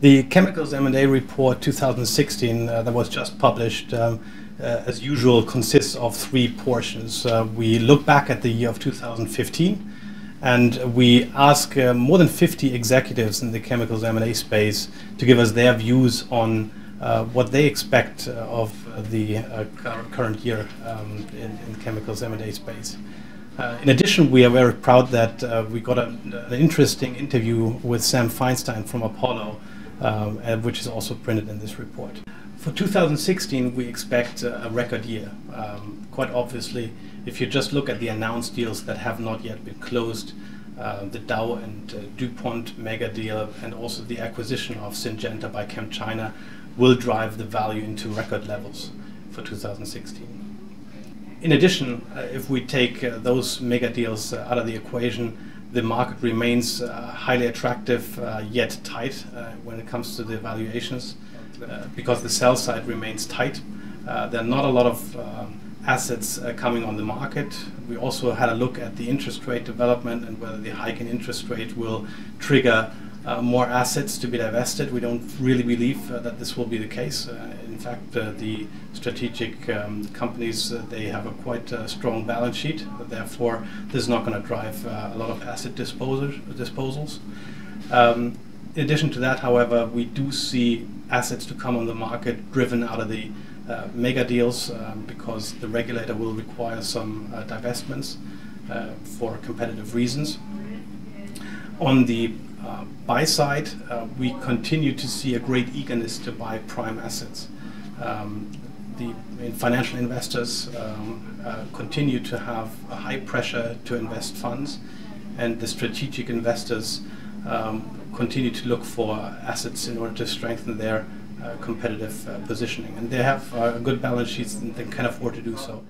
The Chemicals M&A Report 2016 uh, that was just published, um, uh, as usual, consists of three portions. Uh, we look back at the year of 2015, and we ask uh, more than 50 executives in the chemicals M&A space to give us their views on uh, what they expect uh, of the current year um, in, in chemicals M&A space. Uh, in addition, we are very proud that uh, we got a, an interesting interview with Sam Feinstein from Apollo, um, which is also printed in this report. For 2016, we expect a record year. Um, quite obviously, if you just look at the announced deals that have not yet been closed, uh, the Dow and uh, DuPont mega deal, and also the acquisition of Syngenta by ChemChina will drive the value into record levels for 2016. In addition, uh, if we take uh, those mega deals uh, out of the equation, the market remains uh, highly attractive uh, yet tight uh, when it comes to the valuations because the sell side remains tight. there are not a lot of um, assets coming on the market. We also had a look at the interest rate development and whether the hike in interest rate will trigger more assets to be divested. We don't really believe uh, that this will be the case. Uh, in fact, uh, the strategic um, companies uh, they have a quite uh, strong balance sheet. Therefore, this is not going to drive a lot of asset disposal, disposals. Um, in addition to that, however, we do see assets to come on the market driven out of the mega deals um, because the regulator will require some divestments for competitive reasons. On the uh, buy side, uh, we continue to see a great eagerness to buy prime assets. Um, the financial investors um, uh, continue to have a high pressure to invest funds, and the strategic investors um, continue to look for assets in order to strengthen their uh, competitive uh, positioning. And they have uh, good balance sheets and they can afford to do so.